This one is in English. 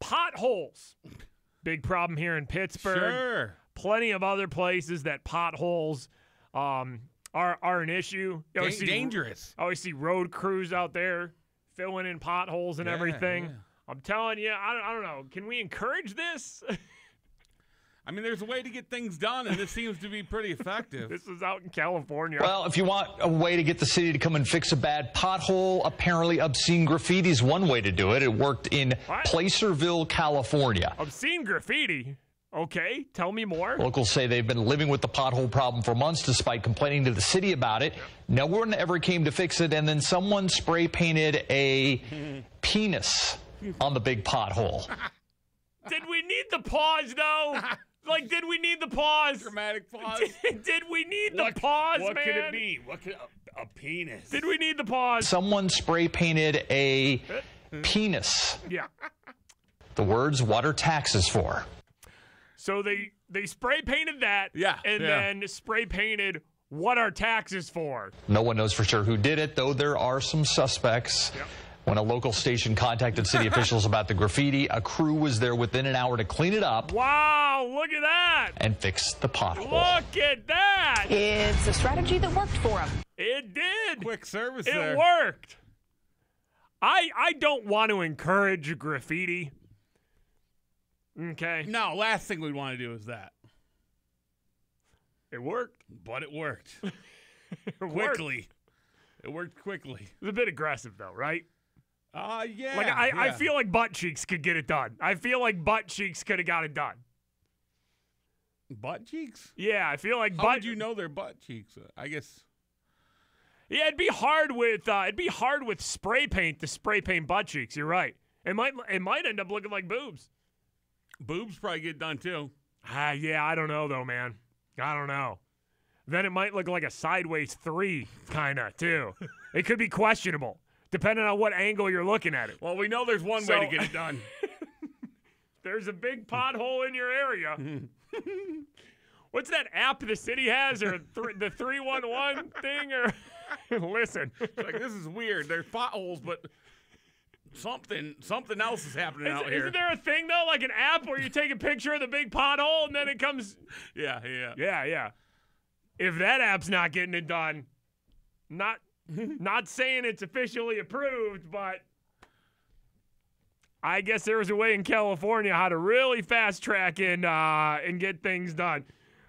Potholes. Big problem here in Pittsburgh. Sure. Plenty of other places that potholes um, are are an issue. You always see- dangerous. I always see road crews out there filling in potholes and Yeah, everything. yeah. I'm telling you, I don't, I don't know. Can we encourage this? I mean, there's a way to get things done, and this seems to be pretty effective. this is out in California. Well, if you want a way to get the city to come and fix a bad pothole, apparently obscene graffiti is one way to do it. It worked in What? Placerville, California. Obscene graffiti. Okay, tell me more. Locals say they've been living with the pothole problem for months despite complaining to the city about it. No one ever came to fix it, and then someone spray painted a penis on the big pothole. Did we need the pause though? like, did we need the pause? Dramatic pause. Did, did we need the pause, what man? could it be? What could a, a penis? Did we need the pause? Someone spray painted a penis. yeah. The words, "water taxes for? So they they spray painted that. Yeah, And yeah. then spray painted what are taxes for? No one knows for sure who did it, though there are some suspects. Yep. When a local station contacted city officials about the graffiti, a crew was there within an hour to clean it up Wow, look at that. and fix the pothole. Look at that. It's a strategy that worked for him. It did. Quick service It there. worked. I I don't want to encourage graffiti. Okay. No, last thing we'd want to do is that. It worked. But it worked. It worked. quickly. It worked quickly. It was a bit aggressive though, right? Uh, yeah. Like I, I feel like butt cheeks could get it done. I feel like butt cheeks could have got it done. Butt cheeks? Yeah, I feel like How butt would you know their butt cheeks? Uh, I guess. Yeah, it'd be hard with uh, it'd be hard with spray paint to spray paint butt cheeks. You're right. It might it might end up looking like boobs. Boobs probably get done too. Ah, yeah, I don't know though, man. I don't know. Then it might look like a sideways three, kinda too. it could be questionable, depending on what angle you're looking at it. Well, we know there's one way to get it done. There's a big pothole in your area. What's that app the city has, or th- the three one one thing, or listen? It's like this is weird. There's potholes, but something something else is happening out Is, here. isn't there a thing though, like an app where you take a picture of the big pothole and then it comes? yeah, yeah. Yeah, yeah. If that app's not getting it done, not not saying it's officially approved, but I guess there was a way in California how to really fast track and uh, and get things done.